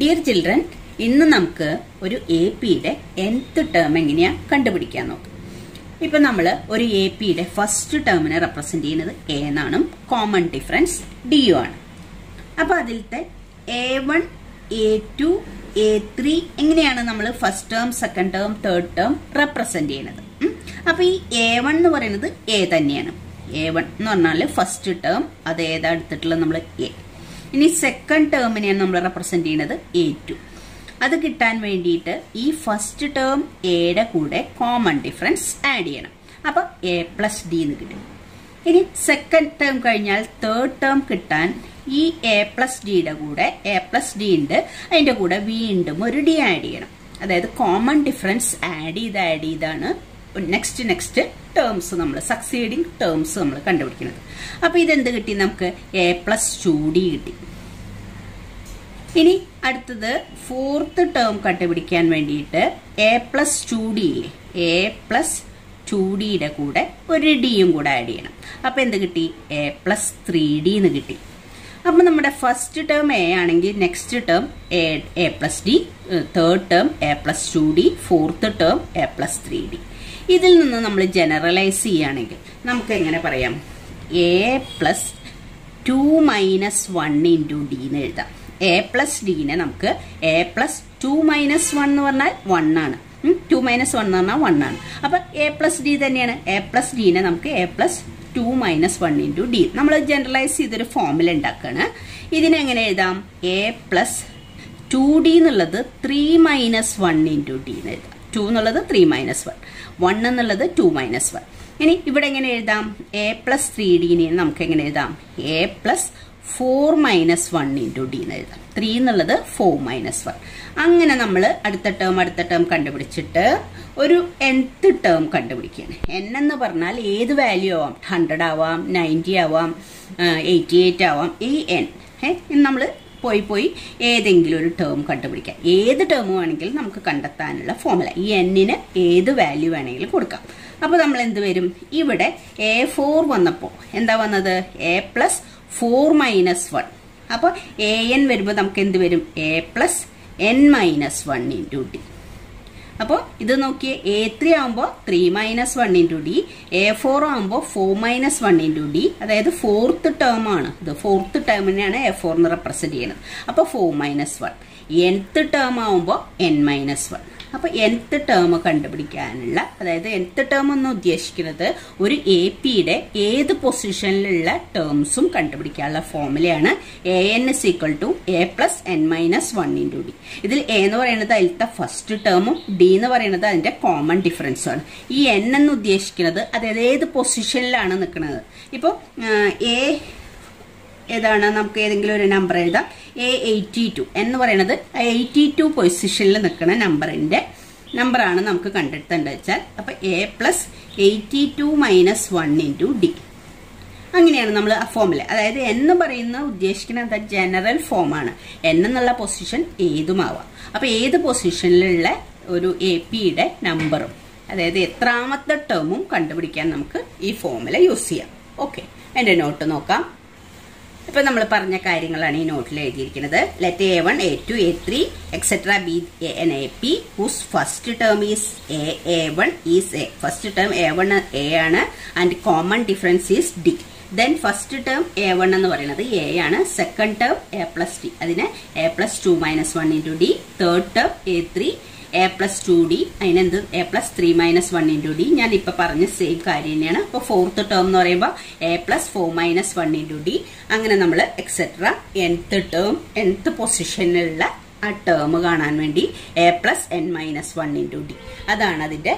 Dear children ഇന്ന് നമുക്ക് ഒരു എ പിയുടെ എൻത്ത് ടേം എങ്ങനെയാ കണ്ടുപിടിക്കാൻ നോക്കാം. ഇപ്പൊ നമ്മൾ ഒരു എ പിയുടെ ഫസ്റ്റ് ടേമിനെ റെപ്രസെന്റ് ചെയ്യുന്നത് എ എന്നാണ് കോമൺ ഡിഫറൻസ് ഡി യു ആണ്. അപ്പൊ അതിലത്തെ A one A two A three എങ്ങനെയാണ് നമ്മൾ first term second term third term represent ചെയ്യുന്നത്. അപ്പൊ ഈ എ വൺ എന്ന് പറയുന്നത് എ തന്നെയാണ്. എ വൺ എന്ന് പറഞ്ഞാൽ ഫസ്റ്റ് ടേം അത് ഏതാ എടുത്തിട്ടുള്ളത് നമ്മൾ എ ഇനി സെക്കൻഡ് ടേമിനെയാണ് നമ്മൾ റെപ്രസെന്റ് ചെയ്യുന്നത് എ ടു അത് കിട്ടാൻ വേണ്ടിയിട്ട് ഈ ഫസ്റ്റ് ടേം എയുടെ കൂടെ കോമൺ ഡിഫറൻസ് ആഡ് ചെയ്യണം. അപ്പൊ എ പ്ലസ് ഡി എന്ന് കിട്ടും. ഇനി സെക്കൻഡ് ടേം കഴിഞ്ഞാൽ തേർഡ് ടേം കിട്ടാൻ ഈ എ പ്ലസ് ഡിയുടെ കൂടെ എ പ്ലസ് ഡി ഉണ്ട്. അതിന്റെ കൂടെ വീണ്ടും ഒരു ഡി ആഡ് ചെയ്യണം. അതായത് കോമൺ ഡിഫറൻസ് ആഡ് ചെയ്ത് ആഡ് ചെയ്താണ് നെക്സ്റ്റ് നെക്സ്റ്റ് ടേംസ് നമ്മൾ സക്സീഡിങ് ടേംസ് നമ്മൾ കണ്ടുപിടിക്കുന്നത്. അപ്പോൾ ഇതെന്ത് കിട്ടി നമുക്ക്? എ പ്ലസ് ടു ഡി കിട്ടി. ഇനി അടുത്തത് ഫോർത്ത് ടേം കണ്ടുപിടിക്കാൻ വേണ്ടിയിട്ട് A plus two D A plus two ഡിയുടെ കൂടെ ഒരു ഡിയും കൂടെ ആഡ് ചെയ്യണം. അപ്പോൾ എന്ത് കിട്ടി? എ പ്ലസ് ത്രീ ഡി എന്ന് കിട്ടി. അപ്പം നമ്മുടെ ഫസ്റ്റ് ടേം എ ആണെങ്കിൽ next term A A plus D third term A plus two D fourth term A plus three D ഇതിൽ നിന്ന് നമ്മൾ ജനറലൈസ് ചെയ്യുകയാണെങ്കിൽ നമുക്ക് എങ്ങനെ പറയാം? A plus two minus one into D എന്ന് എഴുതാം. എ പ്ലസ് ഡിനെ നമുക്ക് A plus two minus one എന്ന് പറഞ്ഞാൽ വൺ ആണ്. ടു മൈനസ് വൺ എന്ന് പറഞ്ഞാൽ വൺ ആണ്. അപ്പം എ പ്ലസ് ഡി തന്നെയാണ്. എ പ്ലസ് ഡിനെ നമുക്ക് A plus two minus one into D നമ്മൾ ജനറലൈസ് ചെയ്തൊരു ഫോമിൽ ഉണ്ടാക്കുകയാണ് ഇതിനെങ്ങനെ എഴുതാം? എ പ്ലസ് ടു ഡി എന്നുള്ളത് three minus one into D എന്ന് എഴുതാം. ടു എന്നുള്ളത് ത്രീ മൈനസ് വൺ വൺ എന്നുള്ളത് ടു മൈനസ് വൺ ഇനി ഇവിടെ എങ്ങനെ എഴുതാം? എ പ്ലസ് ത്രീ ഡിനെ നമുക്ക് എങ്ങനെ എഴുതാം? A plus four minus one into D എന്ന് എഴുതാം. ത്രീ എന്നുള്ളത് ഫോർ മൈനസ് വൺ അങ്ങനെ നമ്മൾ അടുത്ത ടേം അടുത്ത ടേം കണ്ടുപിടിച്ചിട്ട് ഒരു എൻത്ത് ടേം കണ്ടുപിടിക്കുകയാണ്. എൻ എന്ന് പറഞ്ഞാൽ ഏത് വാല്യൂ ആവാം? ഹൺഡ്രഡ് ആവാം നയന്റി ആവാം എയ്റ്റി എയ്റ്റ് ആവാം ഈ എൻ നമ്മൾ പോയി പോയി ഏതെങ്കിലും ഒരു ടേം കണ്ടുപിടിക്കാം. ഏത് ടേം വേണമെങ്കിലും നമുക്ക് കണ്ടെത്താനുള്ള ഫോമുല ഈ എന്നിന് ഏത് വാല്യൂ വേണമെങ്കിലും കൊടുക്കാം. അപ്പോൾ നമ്മൾ എന്ത് വരും? ഇവിടെ എ ഫോർ വന്നപ്പോൾ എന്താ വന്നത്? A plus four minus one അപ്പോൾ എ എൻ വരുമ്പോൾ നമുക്ക് എന്ത് വരും? A plus N minus one into D അപ്പോൾ ഇത് നോക്കിയേ എ ത്രീ ആകുമ്പോൾ three minus one into D A four ആകുമ്പോൾ four minus one into D അതായത് ഫോർത്ത് ടേം ആണ്. ഇത് ഫോർത്ത് ടേമിനെയാണ് എ ഫോർ എന്ന് റെപ്രസെന്റ് ചെയ്യുന്നത്. അപ്പോൾ four minus one nth term ആകുമ്പോൾ എൻ മൈനസ് വൺ അപ്പൊ എൻത്ത് ടേം കണ്ടുപിടിക്കാനുള്ള അതായത് എൻത്ത് ടേം എന്ന് ഉദ്ദേശിക്കുന്നത് ഒരു എ പിയുടെ ഏത് പൊസിഷനിലുള്ള ടേംസും കണ്ടുപിടിക്കാനുള്ള ഫോമുലയാണ് A N is equal to A plus N minus one into D ഇതിൽ എ എന്ന് പറയുന്നത് അതിലത്തെ ഫസ്റ്റ് ടേമും ഡി എന്ന് പറയുന്നത് അതിന്റെ കോമൺ ഡിഫറൻസും ആണ്. ഈ എൻ എന്ന് ഉദ്ദേശിക്കുന്നത് അതായത് ഏത് പൊസിഷനിലാണ് നിൽക്കുന്നത്? ഇപ്പോൾ എ ഏതാണ്? നമുക്ക് ഏതെങ്കിലും ഒരു നമ്പർ എഴുതാം. എ എയ്റ്റി ടു എന്ന് പറയുന്നത് എയ്റ്റി ടു പൊസിഷനിൽ നിൽക്കുന്ന നമ്പറിന്റെ നമ്പറാണ് നമുക്ക് കണ്ടെത്തേണ്ടത് വെച്ചാൽ. അപ്പൊ A plus eighty two minus one into D അങ്ങനെയാണ് നമ്മൾ ആ ഫോമിൽ അതായത് എന്ന് പറയുന്ന ഉദ്ദേശിക്കുന്നത് ജനറൽ ഫോമാണ് എൻ എന്നുള്ള പൊസിഷൻ ഏതുമാവാം അപ്പൊ ഏത് പൊസിഷനിലുള്ള ഒരു എ പിയുടെ നമ്പറും അതായത് എത്രാമത്തെ ടേമും കണ്ടുപിടിക്കാൻ നമുക്ക് ഈ ഫോമിൽ യൂസ് ചെയ്യാം. ഓക്കെ എന്റെ നോട്ട് നോക്കാം. ഇപ്പൊ നമ്മൾ പറഞ്ഞ കാര്യങ്ങളാണ് ഈ നോട്ടിൽ എഴുതിയിരിക്കുന്നത്. Let a one a two a three etcetera be an A P whose first term is a a one is a first term a one a ആണ് and common difference is d then first term a one എന്ന് പറയുന്നത് A ആണ് second term a plus d അതിന് a plus two minus one into d third term a three a plus two d അതിനെന്ത്? A plus three minus one into d ഞാൻ ഇപ്പൊ പറഞ്ഞ same കാര്യം തന്നെയാണ്. അപ്പോൾ ഫോർത്ത് ടേം എന്ന് പറയുമ്പോൾ A plus four minus one into D അങ്ങനെ നമ്മൾ എക്സെട്ര എൻത്ത് ടേം എൻത്ത് പൊസിഷനിലുള്ള ആ ടേം കാണാൻ വേണ്ടി a plus n minus one into d അതാണ് അതിന്റെ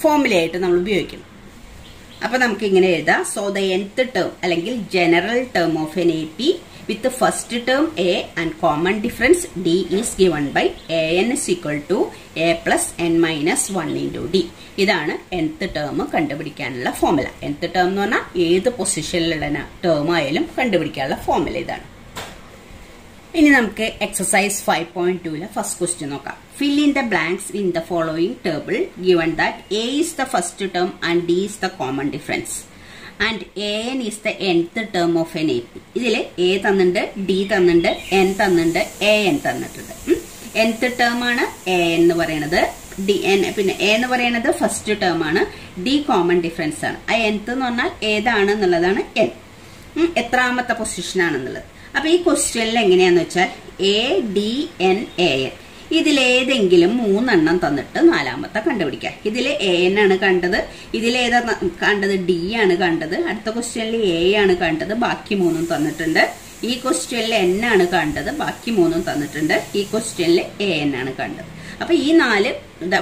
ഫോമുലയായിട്ട് നമ്മൾ ഉപയോഗിക്കുന്നത്. അപ്പൊ നമുക്ക് ഇങ്ങനെ എഴുതാം. സോ ദ എൻത്ത് ടേം അല്ലെങ്കിൽ general term of an A P with first term a and common difference d is given by a n is equal to a plus n minus one into D ഇതാണ് nth term കണ്ടുപിടിക്കാനുള്ള formula nth term എന്ന് പറഞ്ഞാൽ ഏത് പൊസിഷനിലുള്ള term ആയാലും കണ്ടുപിടിക്കാനുള്ള formula ഇതാണ്. ഇനി നമുക്ക് എക്സസൈസ് ഫൈവ് പോയിന്റ് ടൂലെ ഫസ്റ്റ് ക്വസ്റ്റ്യൻ നോക്കാം. Fill in the blanks in the following table given that A is the first term and D is the common difference and N is the nth term of an A P ഇതിൽ A തന്നിട്ടുണ്ട് D തന്നിട്ടുണ്ട് N തന്നിട്ടുണ്ട് A N തന്നിട്ടുണ്ട്. Nth term ആണ് A എന്ന് പറയുന്നത് D N പിന്നെ A എന്ന് പറയുന്നത് ഫസ്റ്റ് ടേം ആണ്. ഡി കോമൺ ഡിഫറൻസ് ആണ്. ആ എൻത്ത് എന്ന് പറഞ്ഞാൽ ഏതാണ് എന്നുള്ളതാണ് എൻ എത്രാമത്തെ പൊസിഷൻ ആണെന്നുള്ളത്. അപ്പൊ ഈ ക്വസ്റ്റ്യനിൽ എങ്ങനെയാന്ന് വെച്ചാൽ a d n a n ഇതിലേതെങ്കിലും മൂന്നെണ്ണം തന്നിട്ട് നാലാമത്തെ കണ്ടുപിടിക്കാം. ഇതിൽ എ ആണ് കണ്ടത്. ഇതിലേതാ കണ്ടത് ഡി ആണ് കണ്ടത്. അടുത്ത ക്വസ്റ്റ്യനിൽ എ ആണ് കണ്ടത്. ബാക്കി മൂന്നും തന്നിട്ടുണ്ട്. ഈ ക്വസ്റ്റ്യനിൽ എൻ ആണ് കണ്ടത്. ബാക്കി മൂന്നും തന്നിട്ടുണ്ട്. ഈ ക്വസ്റ്റ്യനിൽ എ എൻ ആണ് കണ്ടത്. അപ്പൊ ഈ നാല്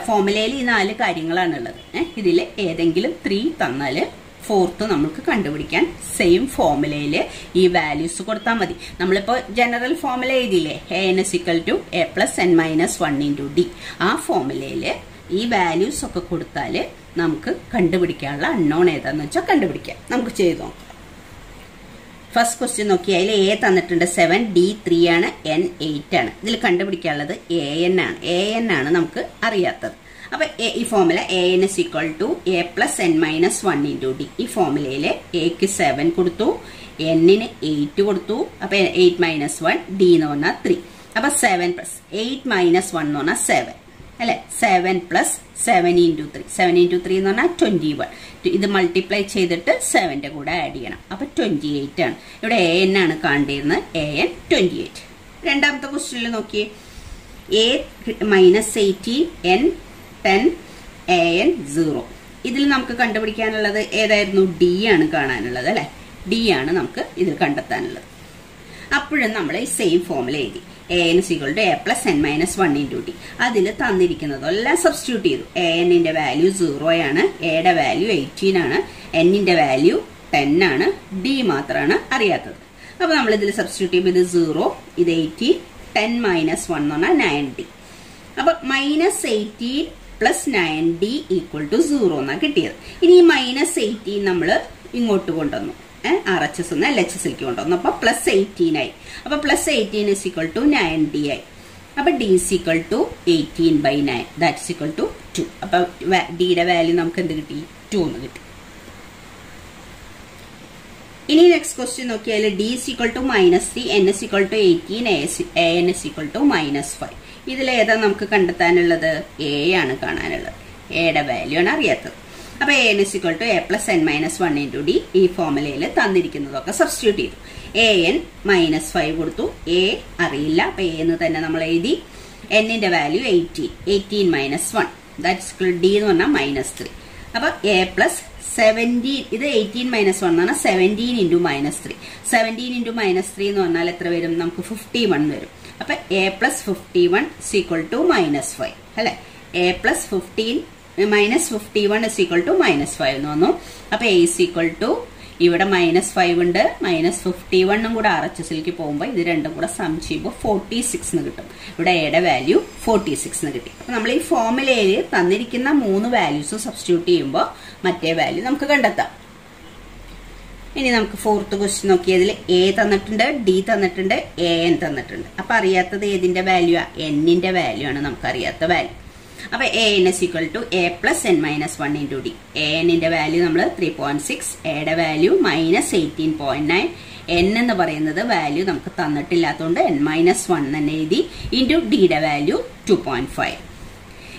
ഫോമുലയിൽ ഈ നാല് കാര്യങ്ങളാണുള്ളത്. ഇതിൽ ഏതെങ്കിലും ത്രീ തന്നാൽ ഫോർത്ത് നമുക്ക് കണ്ടുപിടിക്കാൻ സെയിം ഫോമുലയിൽ ഈ വാല്യൂസ് കൊടുത്താൽ മതി. നമ്മളിപ്പോ general formula എഴുതിയില്ലേ? A n is equal to a plus n minus one into d ആ ഫോമുലയിൽ ഈ വാല്യൂസ് ഒക്കെ കൊടുത്താൽ നമുക്ക് കണ്ടുപിടിക്കാനുള്ള അൺനോൺ ഏതാന്ന് വെച്ചാൽ കണ്ടുപിടിക്കാം. നമുക്ക് ചെയ്തു നോക്കാം. ഫസ്റ്റ് ക്വസ്റ്റ്യൻ നോക്കി. അതിൽ എ തന്നിട്ടുണ്ട്. സെവൻ ഡി ത്രീ ആണ്. എൻ എയ്റ്റ് ആണ്. ഇതിൽ കണ്ടുപിടിക്കാനുള്ളത് എ എൻ ആണ്. എ എൻ ആണ് നമുക്ക് അറിയാത്തത്. അപ്പൊ ഈ formula a n is equal to a plus n minus one into d ഈ ഫോമുലയിൽ എക്ക് സെവൻ കൊടുത്തു എന്നിന് എയ്റ്റ് കൊടുത്തു. അപ്പൊ എയ്റ്റ് മൈനസ് വൺ ഡി എന്ന് പറഞ്ഞാൽ ത്രീ അപ്പൊ seven plus eight minus one എന്ന് പറഞ്ഞാൽ സെവൻ അല്ലെ? Seven plus seven into three seven into three എന്ന് പറഞ്ഞാൽ ട്വന്റി വൺ ഇത് മൾട്ടിപ്ലൈ ചെയ്തിട്ട് സെവന്റെ കൂടെ ആഡ് ചെയ്യണം. അപ്പൊ ട്വന്റി എയ്റ്റ് ആണ്. ഇവിടെ എ എൻ ആണ് കാണേണ്ടിയിരുന്നത് എ എൻ ട്വന്റി എയ്റ്റ് രണ്ടാമത്തെ ക്വസ്റ്റ്യനിൽ നോക്കിയേ. A minus eighteen n ten a n zero ഇതിൽ നമുക്ക് കണ്ടുപിടിക്കാനുള്ളത് ഏതായിരുന്നു? ഡി ആണ് കാണാനുള്ളത് അല്ലെ? ഡി ആണ് നമുക്ക് ഇതിൽ കണ്ടെത്താനുള്ളത്. അപ്പോഴും നമ്മൾ ഈ സെയിം ഫോമിൽ എഴുതി. A N സികളുടെ to a plus n minus one into d അതിൽ തന്നിരിക്കുന്നതെല്ലാം സബ്സ്റ്റിറ്റ്യൂട്ട് ചെയ്തു. എ എന്നിന്റെ വാല്യൂ സീറോ ആണ്. എയുടെ വാല്യൂ എയ്റ്റീൻ ആണ്. എന്നിന്റെ വാല്യൂ ടെൻ ആണ്. ഡി മാത്രമാണ് അറിയാത്തത്. അപ്പൊ നമ്മൾ ഇതിൽ സബ്സ്റ്റിറ്റ്യൂട്ട് ചെയ്യുമ്പോൾ ഇത് സീറോ ഇത് എയ്റ്റീൻ ടെൻ മൈനസ് വൺ എന്ന് പറഞ്ഞാൽ നയൻ ഡി അപ്പൊ minus eighteen plus nine d equal to zero എന്നാണ് കിട്ടിയത്. ഇനി ഈ മൈനസ് എയ്റ്റീൻ നമ്മൾ ഇങ്ങോട്ട് കൊണ്ടുവന്നു. R H S L H എസിലേക്ക് കൊണ്ടുവന്നു. അപ്പൊ പ്ലസ് എയ്റ്റീൻ ആയി. അപ്പൊ plus eighteen is equal to nine d ആയി. അപ്പൊ d is equal to eighteen by nine that is equal to two അപ്പൊ ഡിയുടെ വാല്യൂ നമുക്ക് എന്ത് കിട്ടി? ടു എന്ന് കിട്ടി. ഇനി നെക്സ്റ്റ് ക്വസ്റ്റ്യൻ നോക്കിയാൽ d is equal to minus three n is equal to eighteen a n is equal to minus five ഇതിൽ ഏതാ നമുക്ക് കണ്ടെത്താനുള്ളത്? എ ആണ് കാണാനുള്ളത്. എയുടെ വാല്യൂ ആണ് അറിയാത്തത്. അപ്പൊ a n is equal to a plus n minus one into d ഈ ഫോർമുലയിൽ തന്നിരിക്കുന്നതൊക്കെ സബ്സ്റ്റിറ്റ്യൂട്ട് ചെയ്തു. എ എൻ മൈനസ് ഫൈവ് കൊടുത്തു. എ അറിയില്ല. അപ്പൊ എ എന്ന് തന്നെ നമ്മൾ എഴുതി. എന്നിന്റെ value eighteen eighteen minus one that's d എന്ന് പറഞ്ഞാൽ മൈനസ് ത്രീ അപ്പൊ എ പ്ലസ് സെവന്റീൻ ഇത് എയ്റ്റീൻ മൈനസ് വൺ എന്ന് പറഞ്ഞാൽ seventeen into minus three seventeen into minus three എന്ന് പറഞ്ഞാൽ എത്ര വരും? നമുക്ക് ഫിഫ്റ്റി വൺ വരും. അപ്പൊ a plus fifty one is equal to minus five അല്ലെ? A plus fifteen minus fifty one is equal to minus five എന്ന് വന്നു. അപ്പൊ എ ഇസ് ഈക്വൽ ടു ഇവിടെ മൈനസ് ഫൈവ് ഉണ്ട്. മൈനസ് ഫിഫ്റ്റി വണ്ണും കൂടെ ആർ എച്ച് എസിലേക്ക് പോകുമ്പോൾ ഇത് രണ്ടും കൂടെ സം ചെയ്യുമ്പോൾ ഫോർട്ടി സിക്സ് എന്ന് കിട്ടും. ഇവിടെ എയുടെ വാല്യൂ ഫോർട്ടി സിക്സ് എന്ന് കിട്ടി. അപ്പൊ നമ്മൾ ഈ ഫോമുലയിൽ തന്നിരിക്കുന്ന മൂന്ന് വാല്യൂസ് സബ്സ്റ്റിറ്റ്യൂട്ട് ചെയ്യുമ്പോൾ മറ്റേ വാല്യൂ നമുക്ക് കണ്ടെത്താം. ഇനി നമുക്ക് ഫോർത്ത് ക്വസ്റ്റ്യൻ നോക്കിയതിൽ എ തന്നിട്ടുണ്ട് ഡി തന്നിട്ടുണ്ട് എ എൻ തന്നിട്ടുണ്ട്. അപ്പൊ അറിയാത്തത് ഏതിന്റെ വാല്യൂ ആ? എന്നിന്റെ വാല്യൂ ആണ് നമുക്ക് അറിയാത്ത വാല്യൂ അപ്പൊ a n is equal to a plus n minus one into d a എന്നിന്റെ വാല്യൂ നമ്മൾ ത്രീ പോയിന്റ് സിക്സ് എയുടെ value minus eighteen point nine n എന്ന് പറയുന്നത് വാല്യൂ നമുക്ക് തന്നിട്ടില്ലാത്തതുകൊണ്ട് എൻ മൈനസ് വൺ തന്നെ എഴുതി ഇന്റു ഡിയുടെ വാല്യൂ ടു പോയിന്റ് ഫൈവ്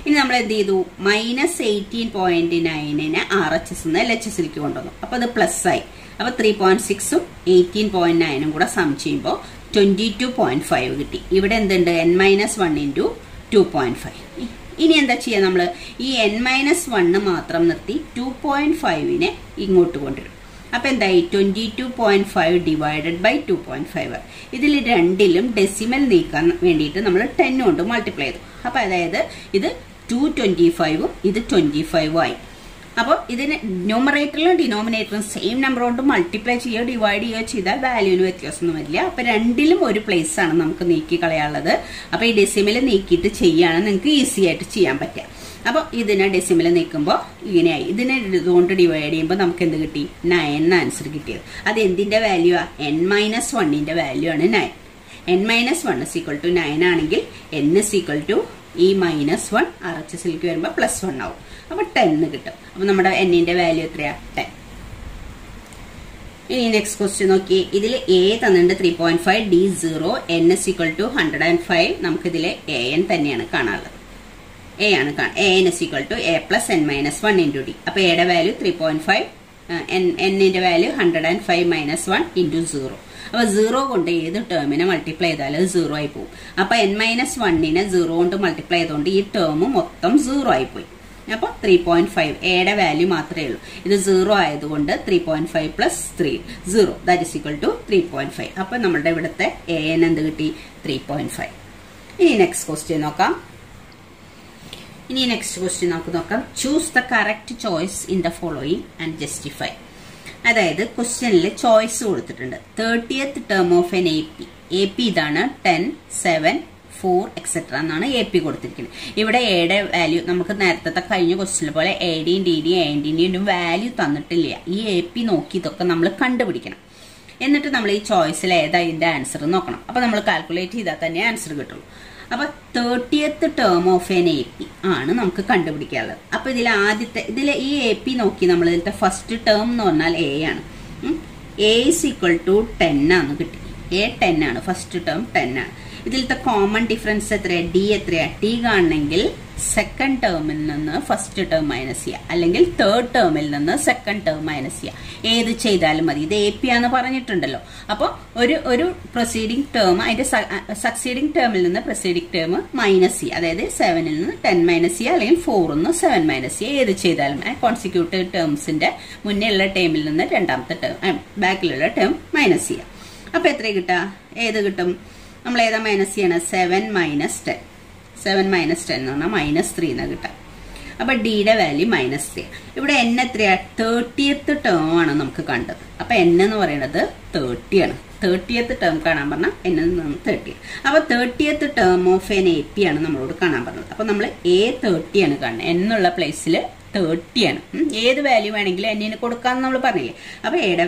ഇനി നമ്മൾ എന്ത് ചെയ്തു? Minus eighteen point നയനിനെ R H S L H എസിലേക്ക് കൊണ്ടുവന്നു. അപ്പൊ അത് പ്ലസ് ആയി. അപ്പൊ ത്രീ പോയിന്റ് സിക്സും എയ്റ്റീൻ പോയിന്റ് നയനും കൂടെ സം ചെയ്യുമ്പോൾ ട്വന്റി ടു പോയിന്റ് ഫൈവ് കിട്ടി. ഇവിടെ എന്തുണ്ട്? N minus one into two point five ഇനി എന്താ ചെയ്യുക നമ്മൾ ഈ എൻ മൈനസ് വണ്ണ് മാത്രം നിർത്തി ടു പോയിന്റ് ഫൈവിനെ ഇങ്ങോട്ട് കൊണ്ടുവരും. അപ്പൊ എന്തായി? Twenty two point five divided by two point five ഇതിൽ രണ്ടിലും ഡെസിമൽ നീക്കാൻ വേണ്ടിയിട്ട് നമ്മൾ ടെൻ കൊണ്ട് മൾട്ടിപ്ലൈ ചെയ്തു. അപ്പൊ അതായത് ഇത് ടു ട്വന്റി ഫൈവും ഇത് ട്വന്റി ഫൈവും ആയി. അപ്പോൾ ഇതിന് ന്യൂമറേറ്ററിലും ഡിനോമിനേറ്ററിലും സെയിം നമ്പർ കൊണ്ട് മൾട്ടിപ്ലൈ ചെയ്യുകയോ ഡിവൈഡ് ചെയ്യുകയോ ചെയ്താൽ വാല്യൂവിന് വ്യത്യാസമൊന്നും വരില്ല. അപ്പൊ രണ്ടിലും ഒരു പ്ലേസ് ആണ് നമുക്ക് നീക്കി കളയാനുള്ളത്. അപ്പോൾ ഈ ഡെസിമിൽ നീക്കിയിട്ട് ചെയ്യുകയാണ് നിങ്ങൾക്ക് ഈസി ആയിട്ട് ചെയ്യാൻ പറ്റുക. അപ്പോൾ ഇതിനെ ഡെസിമിൽ നീക്കുമ്പോൾ ഇങ്ങനെയായി. ഇതിനെ ഇതുകൊണ്ട് ഡിവൈഡ് ചെയ്യുമ്പോൾ നമുക്ക് എന്ത് കിട്ടി? നയൻ ആൻസർ കിട്ടിയത്. അത് എന്തിന്റെ വാല്യൂ ആ? എൻ മൈനസ് വണ്ണിന്റെ വാല്യൂ ആണ് nine n minus one is equal to nine ആണെങ്കിൽ എൻ സീക്വൽ ടു ഈ മൈനസ് വൺ ആർ എച്ച് എസിലേക്ക് വരുമ്പോൾ പ്ലസ് വൺ ആവും. അപ്പൊ ടെൻ കിട്ടും. അപ്പൊ നമ്മുടെ എന്നിന്റെ വാല്യൂ എത്രയാ? ടെൻ ഇനി നെക്സ്റ്റ് ക്വസ്റ്റ്യൻ നോക്കി. ഇതിൽ എ തന്നിട്ടുണ്ട് three point five d zero n is equal to hundred and five നമുക്കിതിൽ എ എൻ തന്നെയാണ് കാണാനുള്ളത്. എ ആണ് a n is equal to a plus n minus one into d അപ്പൊ എയുടെ value three point five n എന്നിന്റെ value hundred and five minus one into zero അപ്പൊ zero കൊണ്ട് ഏത് ടേമിനെ മൾട്ടിപ്ലൈ ചെയ്താലും സീറോ ആയി പോകും. അപ്പോൾ എൻ മൈനസ് വണ്ണിനെ സീറോ കൊണ്ട് മൾട്ടിപ്ലൈ ചെയ്തുകൊണ്ട് ഈ ടേം മൊത്തം സീറോ ആയിപ്പോയി പോയി. അപ്പോൾ ത്രീ പോയിന്റ് ഫൈവ് എയുടെ വാല്യൂ മാത്രമേ ഉള്ളൂ. ഇത് സീറോ ആയതുകൊണ്ട് three point five plus three zero that is equal to three point five അപ്പൊ നമ്മുടെ ഇവിടുത്തെ എ എൻ എന്ത് കിട്ടി? ത്രീ പോയിന്റ് ഫൈവ് ഇനി നെക്സ്റ്റ് ക്വസ്റ്റ്യൻ നോക്കാം. ഇനി നെക്സ്റ്റ് ക്വസ്റ്റ്യൻ നമുക്ക് നോക്കാം. Choose the correct choice in the following and justify അതായത് ക്വസ്റ്റ്യനിൽ ചോയ്സ് കൊടുത്തിട്ടുണ്ട്. Thirtieth term of an A P A P ഇതാണ് ടെൻ സെവൻ ഫോർ എക്സെട്ര എന്നാണ് എ പി കൊടുത്തിരിക്കുന്നത്. ഇവിടെ എയുടെ വാല്യൂ നമുക്ക് നേരത്തെ കഴിഞ്ഞ ക്വസ്റ്റിനെ പോലെ എ ഡി ഡിയും എ ഡിന്റെയും വാല്യൂ തന്നിട്ടില്ല. ഈ എ പി നോക്കി ഇതൊക്കെ നമ്മൾ കണ്ടുപിടിക്കണം. എന്നിട്ട് നമ്മൾ ഈ ചോയ്സിൽ ഏതാ ഇതിന്റെ ആൻസർ നോക്കണം. അപ്പൊ നമ്മൾ കാൽക്കുലേറ്റ് ചെയ്താൽ തന്നെ ആൻസർ കിട്ടുള്ളൂ. അപ്പൊ thirtieth term of an A P ആണ് നമുക്ക് കണ്ടുപിടിക്കാനുള്ളത്. അപ്പൊ ഇതിൽ ആദ്യത്തെ ഇതിൽ ഈ എ പി നോക്കി നമ്മൾ ഇതിന്റെ ഫസ്റ്റ് ടേം എന്ന് പറഞ്ഞാൽ എ ആണ്. A is equal to ten ആണ് കിട്ടി. എ ടെൻ ആണ്. ഫസ്റ്റ് ടേം ടെൻ ആണ്. ഇതിലത്തെ കോമൺ ഡിഫറൻസ് എത്രയാ? ഡി എത്രയാ? ടി കാണണമെങ്കിൽ സെക്കൻഡ് ടേമിൽ നിന്ന് ഫസ്റ്റ് ടേം മൈനസ് ചെയ്യുക അല്ലെങ്കിൽ തേർഡ് ടേമിൽ നിന്ന് സെക്കൻഡ് ടേം മൈനസ് ചെയ്യുക ഏത് ചെയ്താലും മതി. ഇത് എ പി ആന്ന് പറഞ്ഞിട്ടുണ്ടല്ലോ. അപ്പോൾ ഒരു ഒരു പ്രൊസീഡിംഗ് ടേം അതിന്റെ സക്സീഡിംഗ് ടേമിൽ നിന്ന് പ്രൊസീഡിംഗ് ടേം മൈനസ് ചെയ്യുക അതായത് സെവനിൽ നിന്ന് ടെൻ മൈനസ് ചെയ്യുക അല്ലെങ്കിൽ ഫോറിൽ നിന്ന് സെവൻ മൈനസ് ചെയ്യുക ഏത് ചെയ്താലും കോൺസിക്യൂട്ടീവ് ടേംസിന്റെ മുന്നേ ഉള്ള ടേമിൽ നിന്ന് രണ്ടാമത്തെ ടേം ബാക്കിലുള്ള ടേം മൈനസ് ചെയ്യുക അപ്പൊ എത്ര കിട്ടുക? ഏത് കിട്ടും? നമ്മൾ ഏതാ മൈനസ് ചെയ്യണം? Seven minus ten seven minus ten എന്ന് പറഞ്ഞാൽ മൈനസ് ത്രീ എന്ന് കിട്ടാം അപ്പൊ ഡിയുടെ വാല്യൂ മൈനസ് ത്രീ ഇവിടെ എൻ എത്രയാ? തേർട്ടിയത്ത് ടേം ആണ് നമുക്ക് കണ്ടത്. അപ്പൊ എൻ എന്ന് പറയുന്നത് തേർട്ടി ആണ്. തേർട്ടിയത്ത് ടേം കാണാൻ പറഞ്ഞാൽ എൻ നിന്ന് തേർട്ടി അപ്പൊ thirtieth term of an A P ആണ് നമ്മളോട് കാണാൻ പറഞ്ഞത്. അപ്പൊ നമ്മൾ എ തേർട്ടി ആണ് കാണുന്നത്. എന്നുള്ള പ്ലേസിൽ തേർട്ടി ആണ്. ഏത് വാല്യൂ വേണമെങ്കിലും എന്നിന് കൊടുക്കാമെന്ന് നമ്മൾ പറഞ്ഞില്ലേ? അപ്പൊ എയുടെ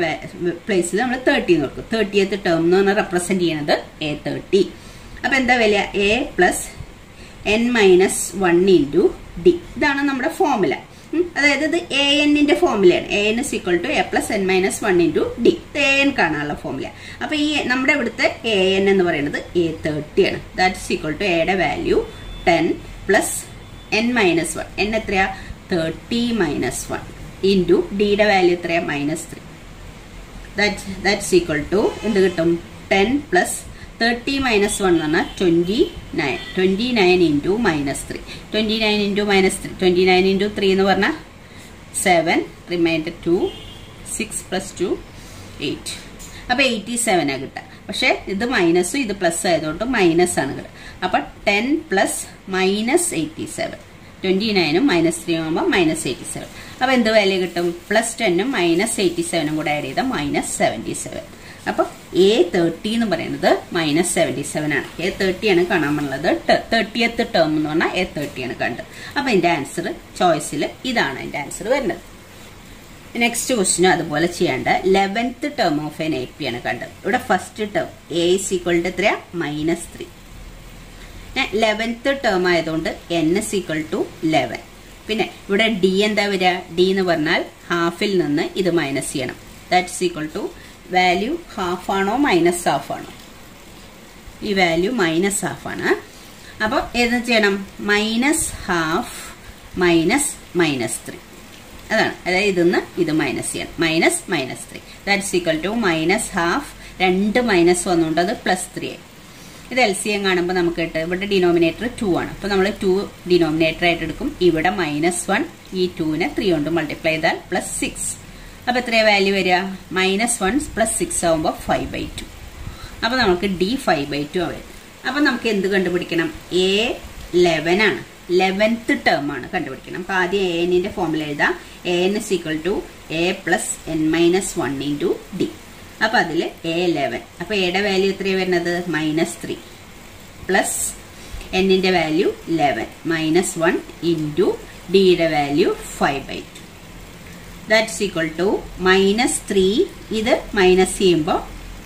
പ്ലേസിൽ നമ്മൾ തേർട്ടി എന്ന് കൊടുക്കും. തേർട്ടിയത്ത് ടേം എന്ന് പറഞ്ഞാൽ റെപ്രസെന്റ് ചെയ്യണത് എ തേർട്ടി അപ്പൊ എന്താ വില? A plus n minus one into d ഇതാണ് നമ്മുടെ ഫോർമുല അതായത് ഇത് എ എന്നിന്റെ ഫോർമുലയാണ് a n is equal to a plus n minus one into d a n കാണാനുള്ള ഫോർമുല അപ്പൊ ഈ നമ്മുടെ ഇവിടുത്തെ എ എൻ എന്ന് പറയുന്നത് എ തേർട്ടി ആണ്. ദാറ്റ് ഇസ് ഈക്വൽ ടു എയുടെ value ten plus n minus one n എത്രയാ? തേർട്ടി മൈനസ് വൺ ഇന്റു ഡിയുടെ വാല്യൂ എത്രയാണ് minus three that that's equal to എന്ത് കിട്ടും? Ten plus thirty minus one എന്ന് പറഞ്ഞാൽ twenty nine twenty nine into minus three twenty nine into minus three twenty nine into three എന്ന് പറഞ്ഞാൽ seven reminder two six plus two eight അപ്പോൾ eighty സെവനാണ് കിട്ടുക. പക്ഷേ ഇത് മൈനസും ഇത് പ്ലസ് ആയതുകൊണ്ട് മൈനസ് ആണ് കിട്ടുക. അപ്പം ten plus minus eighty seven twenty നയനും minus three ആകുമ്പോൾ മൈനസ് എയ്റ്റി സെവൻ അപ്പോൾ എന്ത് വാല്യൂ കിട്ടും? പ്ലസ് ടെന്നും മൈനസ് എയ്റ്റി സെവനും കൂടെ ആഡ് ചെയ്താൽ മൈനസ് സെവന്റി സെവൻ അപ്പോൾ എ തേർട്ടി എന്ന് പറയുന്നത് മൈനസ് സെവന്റി സെവൻ ആണ്. എ തേർട്ടി ആണ് കാണാൻ പറഞ്ഞത് തേർട്ടിയത്ത് ടേം എന്ന് പറഞ്ഞാൽ എ തേർട്ടി ആണ് കണ്ടത്. അപ്പോൾ എന്റെ ആൻസർ ചോയ്സിൽ ഇതാണ് എന്റെ ആൻസർ വരുന്നത്. നെക്സ്റ്റ് ക്വസ്റ്റിനും അതുപോലെ ചെയ്യേണ്ട. Eleventh term of an A P ആണ് കണ്ടത്. ഇവിടെ first term a is equal to എത്രയാ? മൈനസ് ത്രീ ലെവൻത്ത് ടേം ആയതുകൊണ്ട് n is equal to eleven പിന്നെ ഇവിടെ ഡി എന്താ വരിക? ഡി എന്ന് പറഞ്ഞാൽ ഹാഫിൽ നിന്ന് ഇത് മൈനസ് ചെയ്യണം. That's equal to value half ആണോ മൈനസ് ഹാഫ് ആണോ? ഈ വാല്യൂ മൈനസ് ഹാഫ് ആണ്. അപ്പോൾ ഏത് ചെയ്യണം? Minus half minus minus three അതാണ്. അതായത് ഇതിന്ന് ഇത് മൈനസ് ചെയ്യണം. Minus minus three that's equal to minus half രണ്ട് മൈനസ് വന്നുകൊണ്ട് അത് പ്ലസ് ത്രീ ആയി. ഇത് എൽ സി എം കാണുമ്പോൾ നമുക്ക് കിട്ടും. ഇവിടെ ഡിനോമിനേറ്റർ ടു ആണ്. അപ്പോൾ നമ്മൾ ടു ഡിനോമിനേറ്റർ ആയിട്ട് എടുക്കും. ഇവിടെ മൈനസ് വൺ ഈ ടുവിനെ ത്രീ കൊണ്ട് മൾട്ടിപ്ലൈ ചെയ്താൽ പ്ലസ് സിക്സ് അപ്പോൾ എത്രയാണ് വാല്യൂ വരിക? മൈനസ് വൺ പ്ലസ് സിക്സ് ആകുമ്പോൾ ഫൈവ് ബൈ ടു അപ്പോൾ നമുക്ക് ഡി ഫൈവ് ബൈ ടു ആവും അപ്പോൾ നമുക്ക് എന്ത് കണ്ടുപിടിക്കണം? എ ലെവൻ ആണ്. ലെവൻത്ത് ടേം ആണ് കണ്ടുപിടിക്കണം. അപ്പോൾ ആദ്യം എ എന്നിന്റെ ഫോമിൽ എഴുതാം. A n is equal to A plus n minus one into D അപ്പോൾ അതിൽ എ ലെവൻ അപ്പൊ എയുടെ വാല്യൂ എത്രയാണ് വരുന്നത്? മൈനസ് ത്രീ പ്ലസ് എന്നിന്റെ value eleven minus one into ഡിയുടെ value five by two that's equal to minus three ഇത് minus ചെയ്യുമ്പോൾ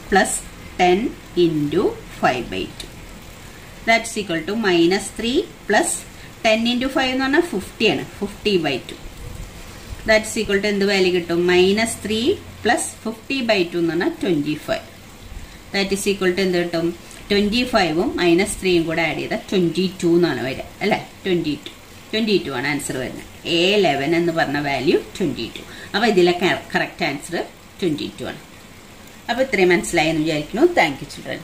plus ten into five by two that's equal to minus three plus ten into five എന്ന് പറഞ്ഞാൽ fifty ആണ്. Fifty by two that equal to എന്ത് value കിട്ടും? Minus three plus fifty by two എന്ന് പറഞ്ഞാൽ twenty five that is equal to എന്ത് കിട്ടും? Twenty ഫൈവും മൈനസ് ത്രീയും കൂടെ ആഡ് ചെയ്താൽ ട്വന്റി ടു എന്നാണ് വരിക. അല്ലേ? ട്വന്റി ടു ട്വന്റി ടു ആണ് ആൻസർ വരുന്നത്. എ ലെവൻ എന്ന് പറഞ്ഞ വാല്യൂ ട്വന്റി ടു അപ്പൊ ഇതിലെ കറക്റ്റ് ആൻസർ ട്വന്റി ടു ആണ്. അപ്പൊ ഇത്രയും മനസ്സിലായെന്ന് വിചാരിക്കുന്നു. Thank you children